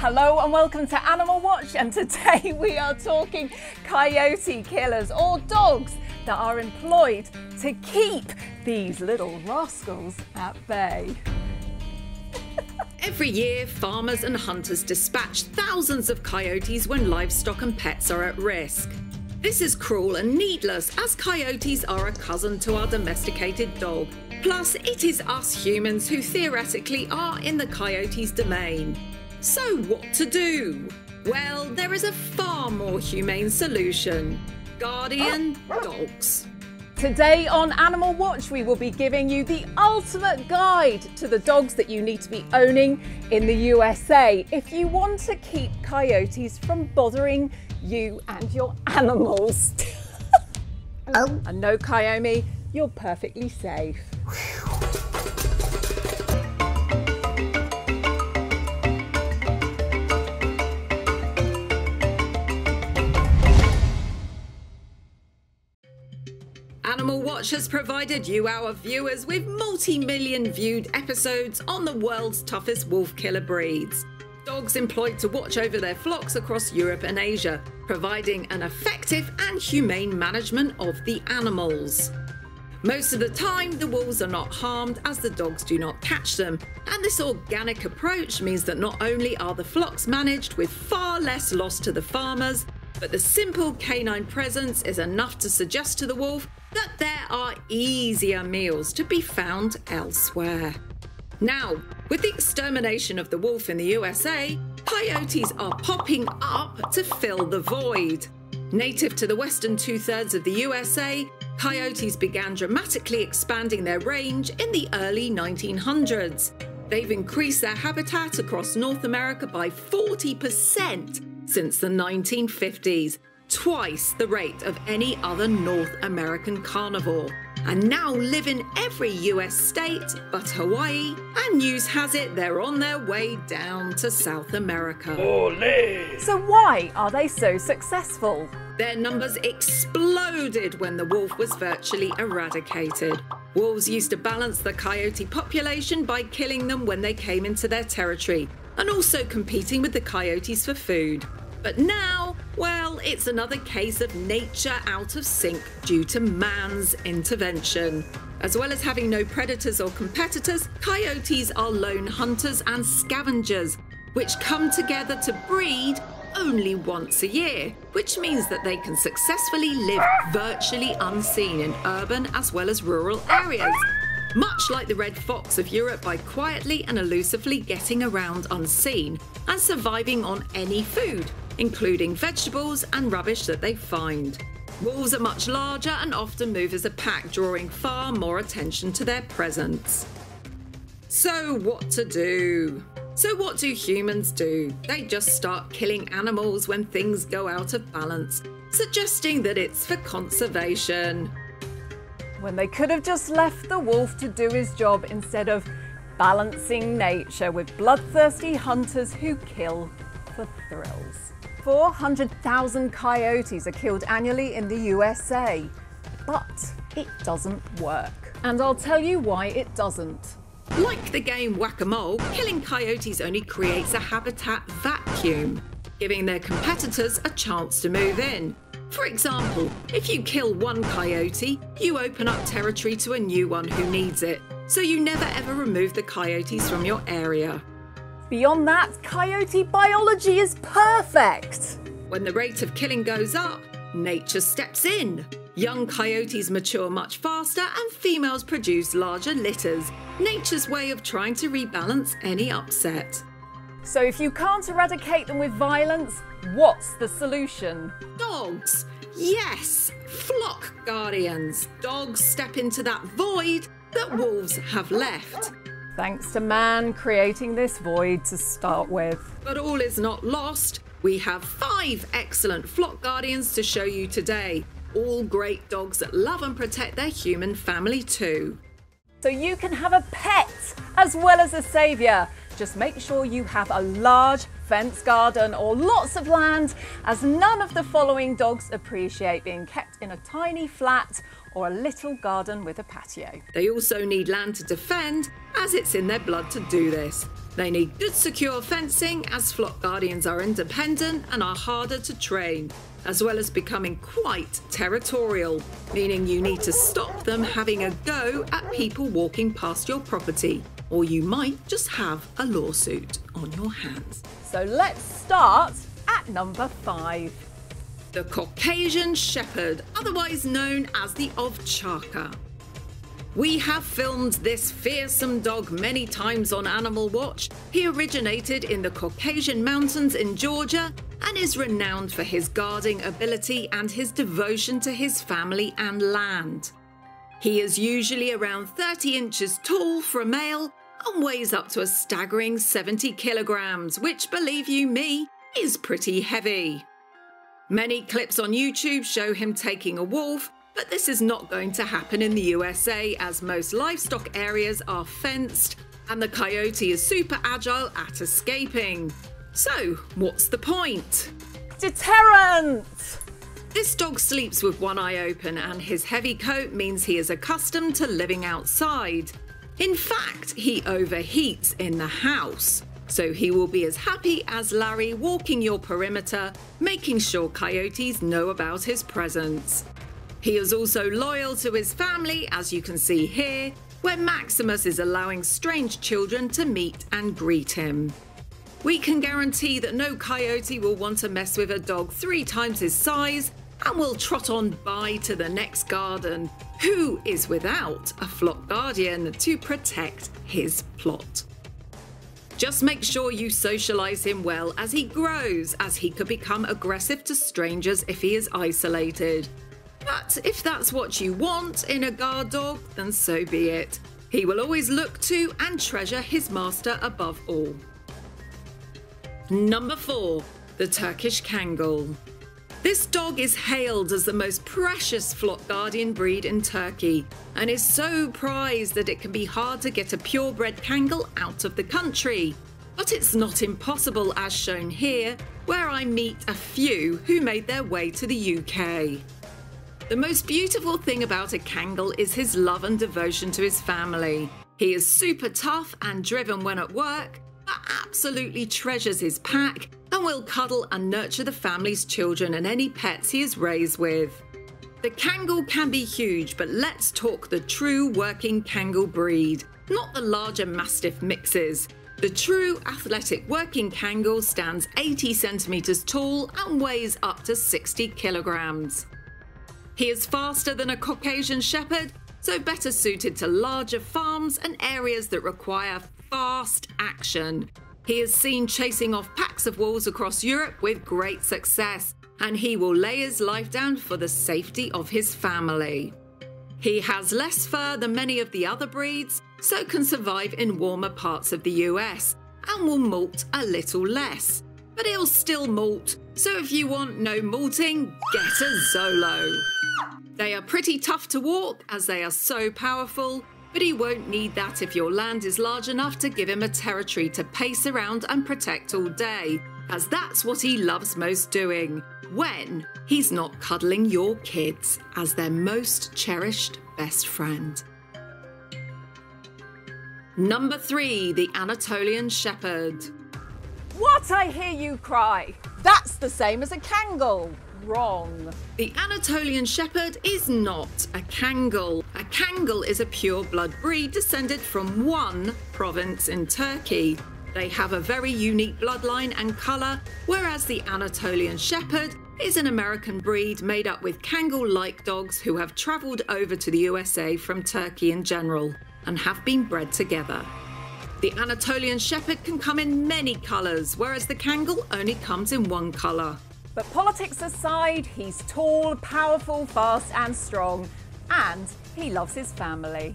Hello and welcome to Animal Watch and today we are talking coyote killers or dogs that are employed to keep these little rascals at bay. Every year, farmers and hunters dispatch thousands of coyotes when livestock and pets are at risk. This is cruel and needless as coyotes are a cousin to our domesticated dog. Plus, it is us humans who theoretically are in the coyote's domain. So, what to do? Well, there is a far more humane solution guardian dogs. Today on Animal Watch, we will be giving you the ultimate guide to the dogs that you need to be owning in the USA if you want to keep coyotes from bothering you and your animals. oh. And no, Kyomi, you're perfectly safe. Has provided you, our viewers, with multi million viewed episodes on the world's toughest wolf killer breeds. Dogs employed to watch over their flocks across Europe and Asia, providing an effective and humane management of the animals. Most of the time, the wolves are not harmed as the dogs do not catch them, and this organic approach means that not only are the flocks managed with far less loss to the farmers, but the simple canine presence is enough to suggest to the wolf that there are easier meals to be found elsewhere. Now, with the extermination of the wolf in the USA, coyotes are popping up to fill the void. Native to the western two thirds of the USA, coyotes began dramatically expanding their range in the early 1900s. They've increased their habitat across North America by 40% since the 1950s, twice the rate of any other North American carnivore, and now live in every US state but Hawaii, and news has it they're on their way down to South America. Ole. So, why are they so successful? Their numbers exploded when the wolf was virtually eradicated. Wolves used to balance the coyote population by killing them when they came into their territory, and also competing with the coyotes for food. But now, well, it's another case of nature out of sync due to man's intervention. As well as having no predators or competitors, coyotes are lone hunters and scavengers, which come together to breed only once a year, which means that they can successfully live virtually unseen in urban as well as rural areas. Much like the red fox of Europe, by quietly and elusively getting around unseen and surviving on any food, including vegetables and rubbish that they find. Wolves are much larger and often move as a pack, drawing far more attention to their presence. So, what to do? So, what do humans do? They just start killing animals when things go out of balance, suggesting that it's for conservation. When they could have just left the wolf to do his job instead of balancing nature with bloodthirsty hunters who kill for thrills. 400,000 coyotes are killed annually in the USA, but it doesn't work. And I'll tell you why it doesn't. Like the game Whack a Mole, killing coyotes only creates a habitat vacuum, giving their competitors a chance to move in. For example, if you kill one coyote, you open up territory to a new one who needs it, so you never ever remove the coyotes from your area. Beyond that, coyote biology is perfect. When the rate of killing goes up, nature steps in. Young coyotes mature much faster and females produce larger litters, nature's way of trying to rebalance any upset. So, if you can't eradicate them with violence, what's the solution? Dogs! Yes! Flock guardians! Dogs step into that void that wolves have left. Thanks to man creating this void to start with. But all is not lost. We have five excellent flock guardians to show you today. All great dogs that love and protect their human family too. So you can have a pet as well as a saviour. Just make sure you have a large fence garden, or lots of land, as none of the following dogs appreciate being kept in a tiny flat or a little garden with a patio. They also need land to defend, as it's in their blood to do this. They need good secure fencing, as flock guardians are independent and are harder to train, as well as becoming quite territorial, meaning you need to stop them having a go at people walking past your property, or you might just have a lawsuit on your hands. So let's start at number five. The Caucasian Shepherd, otherwise known as the Ovcharka. We have filmed this fearsome dog many times on Animal Watch. He originated in the Caucasian Mountains in Georgia and is renowned for his guarding ability and his devotion to his family and land. He is usually around 30 inches tall for a male and weighs up to a staggering 70 kilograms, which, believe you me, is pretty heavy. Many clips on YouTube show him taking a wolf, but this is not going to happen in the USA as most livestock areas are fenced and the coyote is super agile at escaping. So, what's the point? Deterrent! This dog sleeps with one eye open, and his heavy coat means he is accustomed to living outside. In fact, he overheats in the house. So he will be as happy as Larry walking your perimeter, making sure coyotes know about his presence. He is also loyal to his family, as you can see here, where Maximus is allowing strange children to meet and greet him. We can guarantee that no coyote will want to mess with a dog three times his size and will trot on by to the next garden, who is without a flock guardian to protect his plot. Just make sure you socialise him well as he grows, as he could become aggressive to strangers if he is isolated. But if that's what you want in a guard dog, then so be it. He will always look to and treasure his master above all. Number 4. The Turkish Kangal. This dog is hailed as the most precious flock guardian breed in Turkey and is so prized that it can be hard to get a purebred Kangal out of the country. But it's not impossible as shown here, where I meet a few who made their way to the UK. The most beautiful thing about a Kangal is his love and devotion to his family. He is super tough and driven when at work, absolutely treasures his pack and will cuddle and nurture the family's children and any pets he is raised with. The Kangal can be huge, but let's talk the true working Kangal breed, not the larger Mastiff mixes. The true athletic working Kangal stands 80 centimetres tall and weighs up to 60 kilograms. He is faster than a Caucasian Shepherd, so better suited to larger farms and areas that require fast action. He is seen chasing off packs of wolves across Europe with great success, and he will lay his life down for the safety of his family. He has less fur than many of the other breeds, so can survive in warmer parts of the US, and will molt a little less. But he'll still molt, so if you want no molting, get a Xolo. They are pretty tough to walk as they are so powerful, but he won't need that if your land is large enough to give him a territory to pace around and protect all day, as that's what he loves most doing when he's not cuddling your kids as their most cherished best friend. Number three, the Anatolian Shepherd. What I hear you cry! That's the same as a Kangal wrong. The Anatolian Shepherd is not a Kangal. A Kangal is a pure blood breed descended from one province in Turkey. They have a very unique bloodline and colour, whereas the Anatolian Shepherd is an American breed made up with Kangal like dogs who have travelled over to the USA from Turkey in general and have been bred together. The Anatolian Shepherd can come in many colours, whereas the Kangal only comes in one colour. But politics aside, he's tall, powerful, fast, and strong, and he loves his family.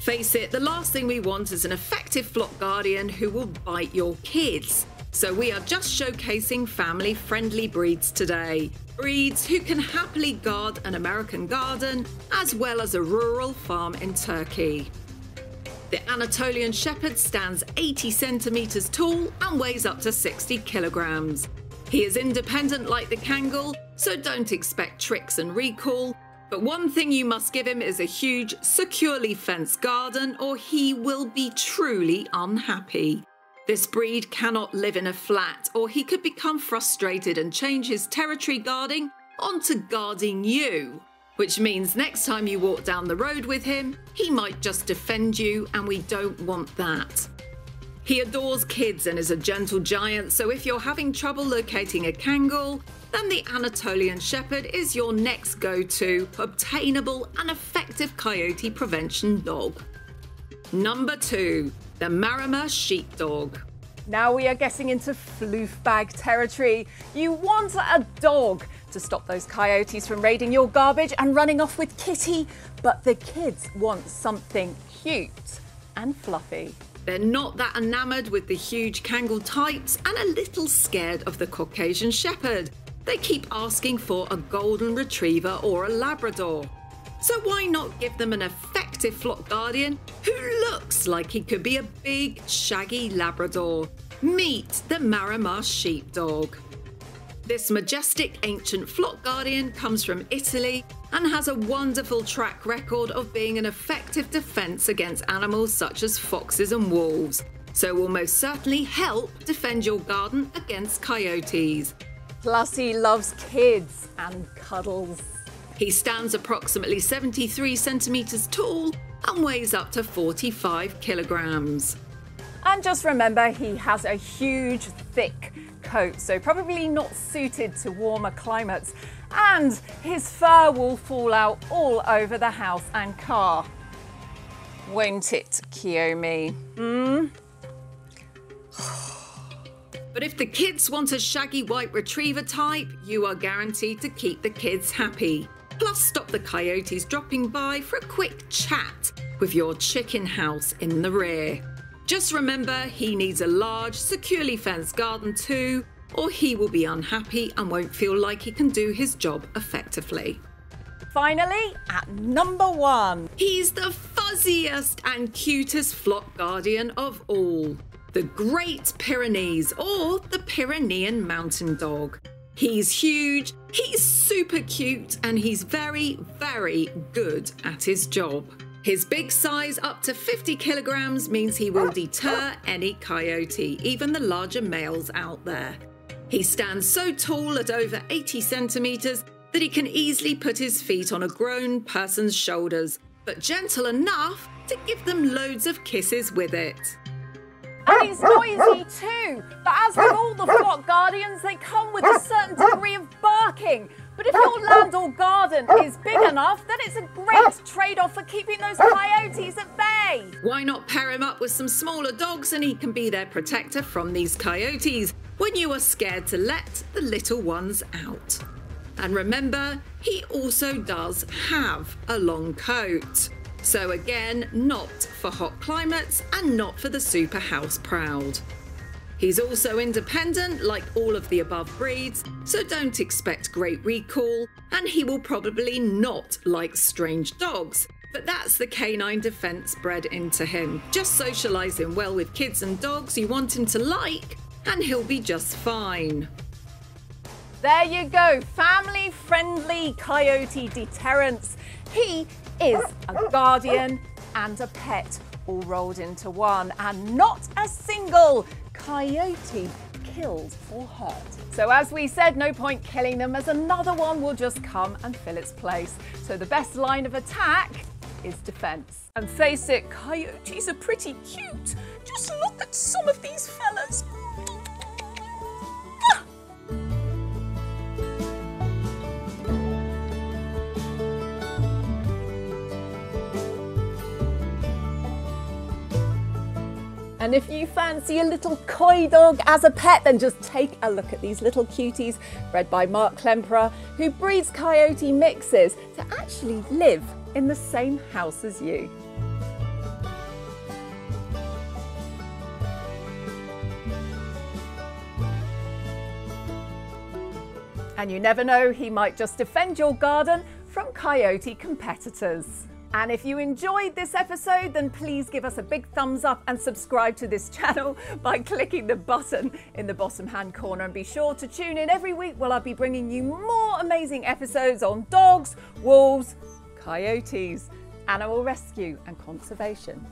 Face it, the last thing we want is an effective flock guardian who will bite your kids. So we are just showcasing family friendly breeds today. Breeds who can happily guard an American garden as well as a rural farm in Turkey. The Anatolian Shepherd stands 80 centimetres tall and weighs up to 60 kilograms. He is independent like the Kangal, so don't expect tricks and recall. But one thing you must give him is a huge, securely fenced garden, or he will be truly unhappy. This breed cannot live in a flat, or he could become frustrated and change his territory guarding onto guarding you. Which means next time you walk down the road with him, he might just defend you, and we don't want that. He adores kids and is a gentle giant, so if you're having trouble locating a Kangal, then the Anatolian Shepherd is your next go to obtainable and effective coyote prevention dog. Number two, the Maremma Sheepdog. Now we are getting into floof bag territory. You want a dog to stop those coyotes from raiding your garbage and running off with Kitty, but the kids want something cute and fluffy. They're not that enamoured with the huge Kangal types and a little scared of the Caucasian Shepherd. They keep asking for a Golden Retriever or a Labrador. So why not give them an effective flock guardian who looks like he could be a big, shaggy Labrador? Meet the Maremma Sheepdog. This majestic ancient flock guardian comes from Italy and has a wonderful track record of being an effective defence against animals such as foxes and wolves, so will most certainly help defend your garden against coyotes. Plus, he loves kids and cuddles. He stands approximately 73 centimetres tall and weighs up to 45 kilograms. And just remember, he has a huge, thick coat, so probably not suited to warmer climates. And his fur will fall out all over the house and car. Won't it, Kiyomi? Hmm? But if the kids want a shaggy white retriever type, you are guaranteed to keep the kids happy. Plus, stop the coyotes dropping by for a quick chat with your chicken house in the rear. Just remember, he needs a large, securely fenced garden too, or he will be unhappy and won't feel like he can do his job effectively. Finally, at number one. He's the fuzziest and cutest flock guardian of all the Great Pyrenees or the Pyrenean Mountain Dog. He's huge, he's super cute, and he's very, very good at his job. His big size, up to 50 kilograms, means he will deter any coyote, even the larger males out there. He stands so tall at over 80 centimetres that he can easily put his feet on a grown person's shoulders, but gentle enough to give them loads of kisses with it. And he's noisy too. But as with all the flock guardians, they come with a certain degree of barking. But if your land or garden is big enough, then it's a great trade off for keeping those coyotes at bay. Why not pair him up with some smaller dogs and he can be their protector from these coyotes when you are scared to let the little ones out? And remember, he also does have a long coat. So again, not for hot climates and not for the super house proud. He's also independent, like all of the above breeds, so don't expect great recall, and he will probably not like strange dogs. But that's the canine defence bred into him. Just socialise him well with kids and dogs you want him to like, and he'll be just fine. There you go, family friendly coyote deterrence. He is a guardian and a pet all rolled into one, and not a single coyote killed or hurt. So, as we said, no point killing them, as another one will just come and fill its place. So, the best line of attack is defense. And face it, coyotes are pretty cute. Just look at some of these fellas. And if you fancy a little coy dog as a pet, then just take a look at these little cuties bred by Mark Klemperer, who breeds coyote mixes to actually live in the same house as you. And you never know, he might just defend your garden from coyote competitors. And if you enjoyed this episode, then please give us a big thumbs up and subscribe to this channel by clicking the button in the bottom hand corner. And be sure to tune in every week while I'll be bringing you more amazing episodes on dogs, wolves, coyotes, animal rescue, and conservation.